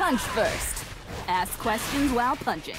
Punch first. Ask questions while punching.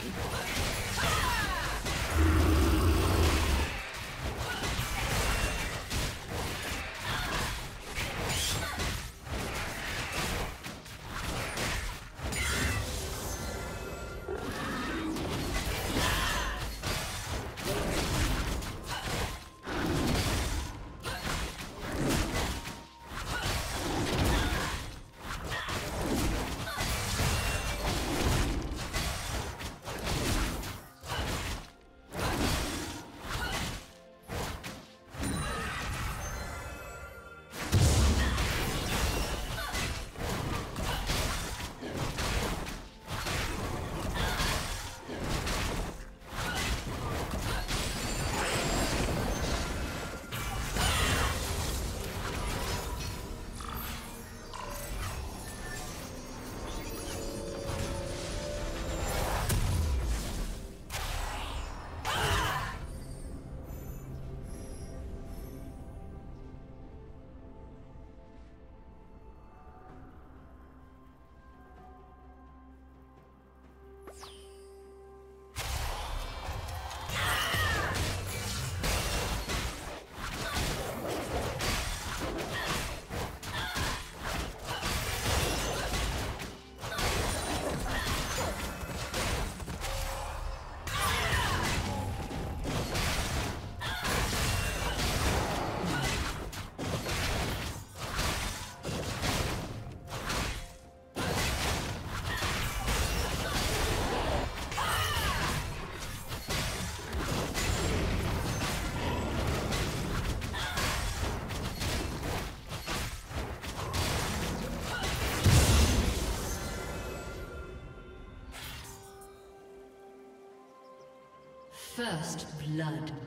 First blood.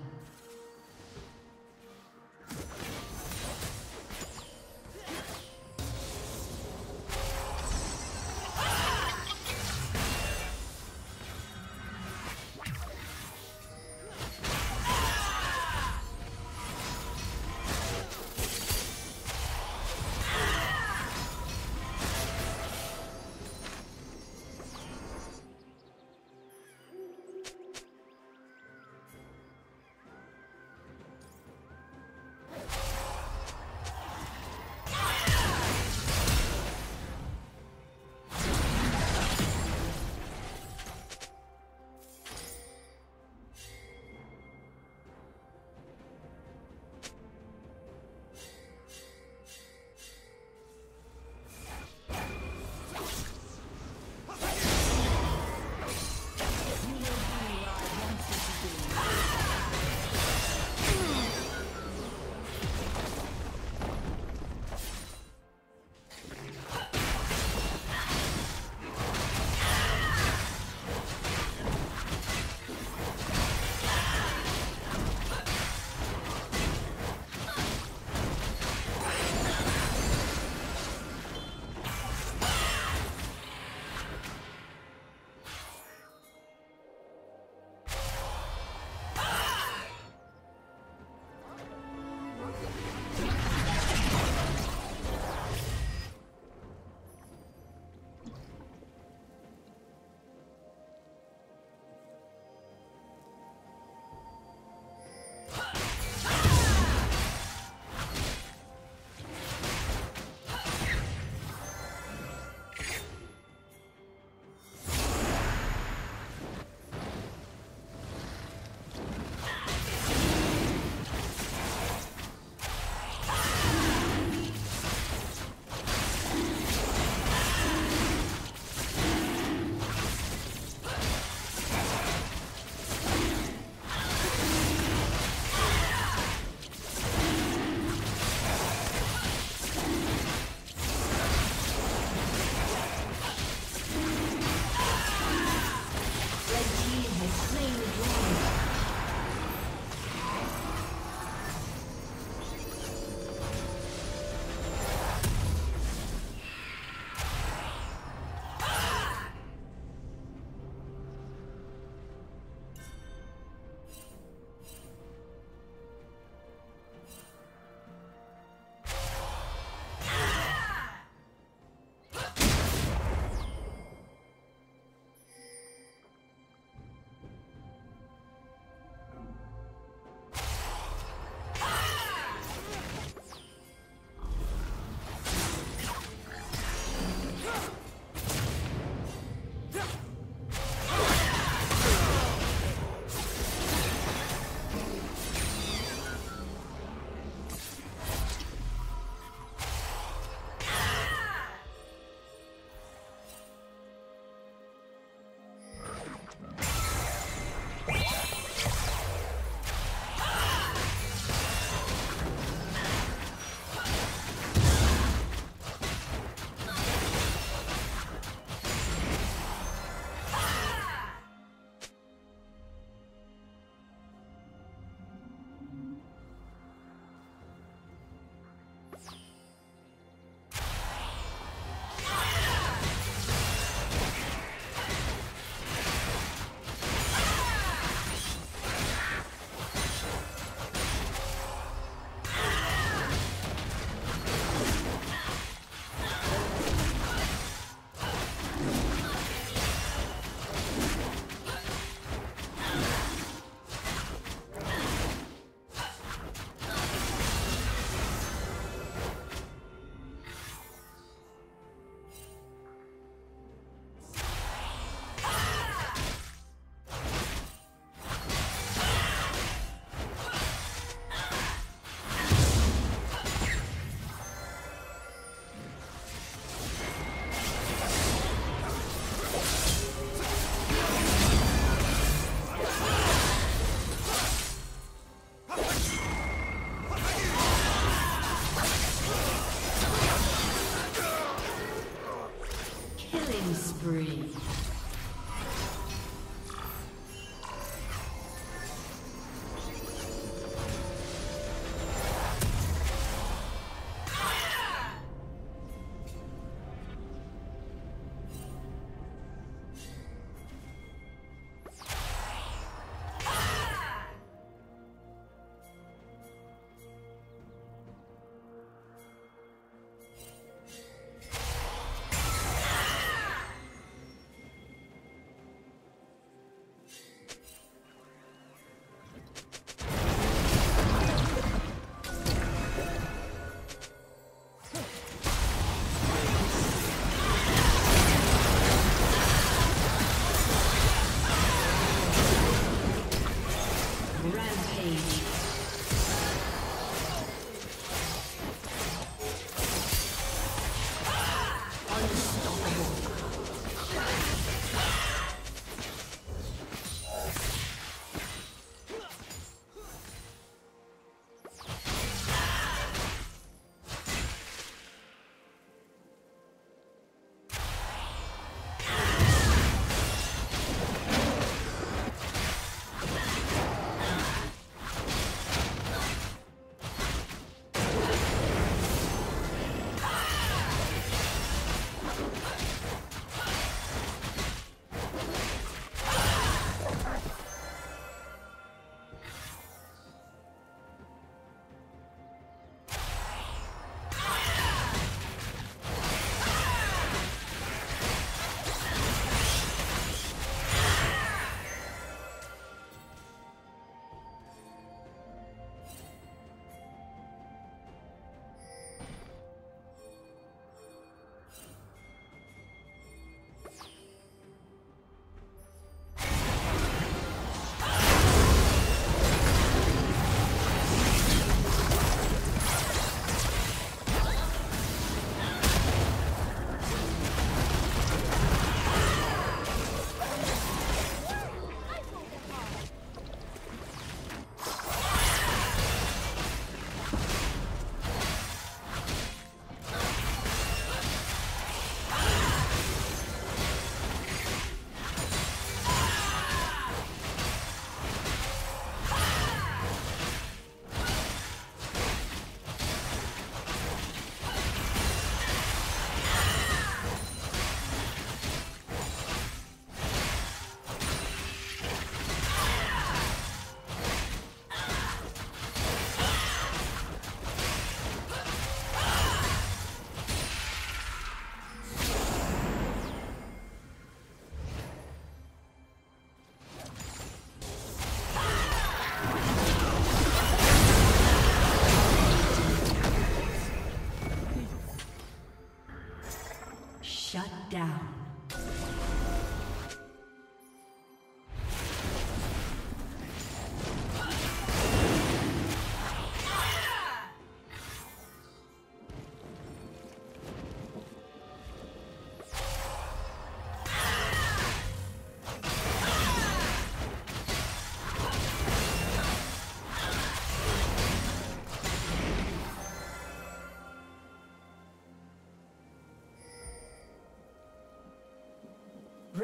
Rampage.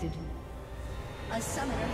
A summoner.